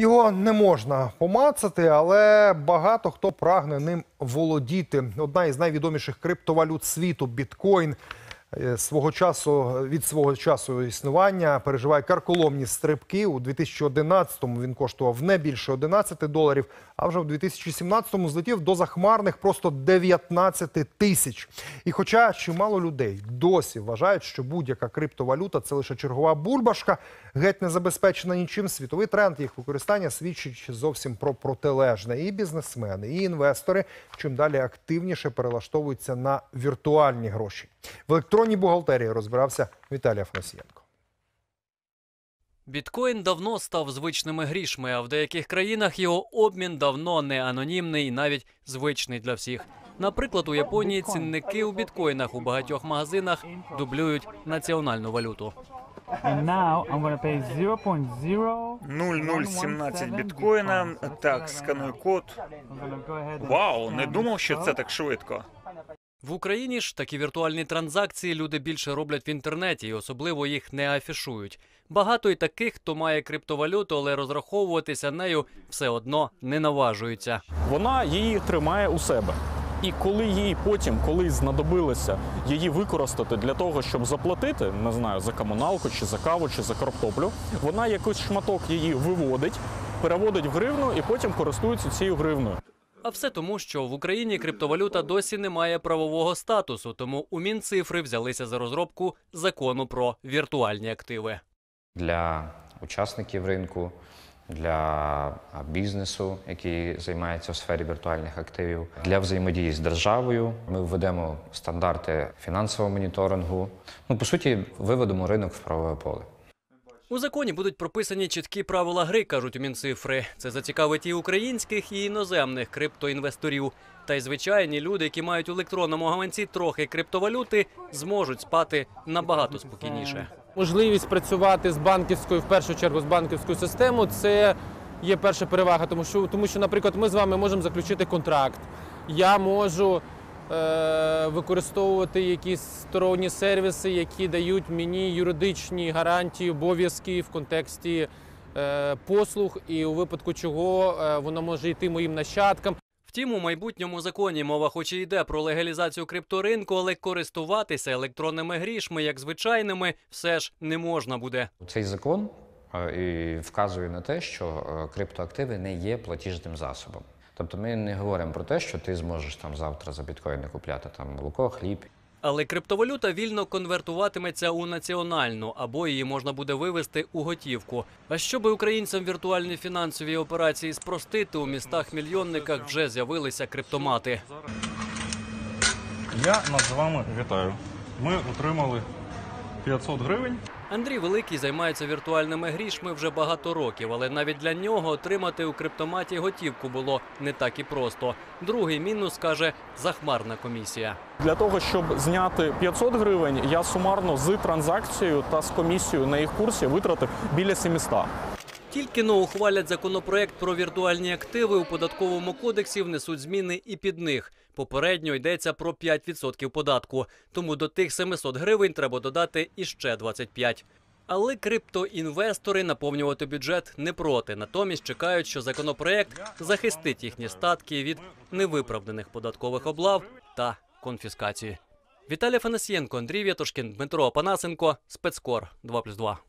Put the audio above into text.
Його не можна помацати, але багато хто прагне ним володіти. Одна із найвідоміших криптовалют світу біткоін. Е, Свого часу від свого часу існування переживає карколомні стрибки. У 2011-му він коштував не більше 11 доларів, а вже в 2017-му злетів до захмарних просто 19 тисяч. І хоча чимало людей досі вважають, що будь-яка криптовалюта це лише чергова бульбашка, геть не забезпечена нічим. Світовий тренд їх використання свідчить зовсім про протилежне. І бізнесмени, і інвестори чим далі активніше перелаштовуються на віртуальні гроші. В електронній бухгалтерії розбирався Віталій Афанасієнко. Біткоін давно став звичними грішми, а в деяких країнах його обмін давно не анонімний і навіть звичний для всіх. Наприклад, у Японії цінники у біткоїнах у багатьох магазинах дублюють національну валюту. And now I'm gonna pay 0.0 0017 біткоїна. Так, сканую код. Вау, не думав, що це так швидко. В Україні ж такі віртуальні транзакції люди більше роблять в інтернеті, і особливо їх не афішують. Багато й таких, хто має криптовалюту, але розраховуватися нею все одно не наважуються. вона її тримає у себе. І коли їй потім колись знадобилося її використати для того, щоб заплатити, не знаю, за комуналку, чи за каву, чи за картоплю, вона якийсь шматок її виводить, переводить в гривну і потім користується цією гривною. А все тому, що в Україні криптовалюта досі не має правового статусу, тому у Мінцифри взялися за розробку закону про віртуальні активи. для учасників ринку, для бізнесу, який займається в сфері віртуальних активів, для взаємодії з державою. Ми введемо стандарти фінансового моніторингу. Ну, по суті, виведемо ринок в правове поле. У законі будуть прописані чіткі правила гри, кажуть у Мінцифри. Це зацікавить і українських, і іноземних криптоінвесторів. Та й звичайні люди, які мають у електронному гаманці трохи криптовалюти, зможуть спати набагато спокійніше. можливість працювати з банківською, в першу чергу з банківською системою, це є перша перевага, тому що, тому що, наприклад, ми з вами можемо заключити контракт. Я можу використовувати якісь сторонні сервіси, які дають мені юридичні гарантії, обов'язки в контексті е, послуг, і у випадку чого е, воно може йти моїм нащадкам. Втім, у майбутньому законі мова хоч і йде про легалізацію крипторинку, але користуватися електронними грішми, як звичайними, все ж не можна буде. Цей закон е, і вказує на те, що е, криптоактиви не є платіжним засобом. Тобто ми не говоримо про те, що ти зможеш там завтра за біткоїни купляти там молоко, хліб Але криптовалюта вільно конвертуватиметься у національну або її можна буде вивести у готівку. А щоб українцям віртуальні фінансові операції спростити, у містах-мільйонниках вже з'явилися криптомати. Я нас з вами вітаю. Ми отримали 500 гривень. Андрій Великий займається віртуальними грішми вже багато років, але навіть для нього отримати у криптоматі готівку було не так і просто. Другий мінус каже захмарна комісія. Для того, щоб зняти 500 гривень, я сумарно з транзакцією та з комісією на їх курсі витратив біля 700. Тільки но ухвалять законопроект про віртуальні активи у податковому кодексі внесуть зміни і під них. Попередньо йдеться про 5% податку. Тому до тих 700 гривень треба додати іще 25. Але криптоінвестори наповнювати бюджет не проти. Натомість чекають, що законопроект захистить їхні статки від невиправданих податкових облав та конфіскації. Віталій Фанасієнко, Андрій Вєтушкін, Дмитро Панасенко, спецкор 2+,2.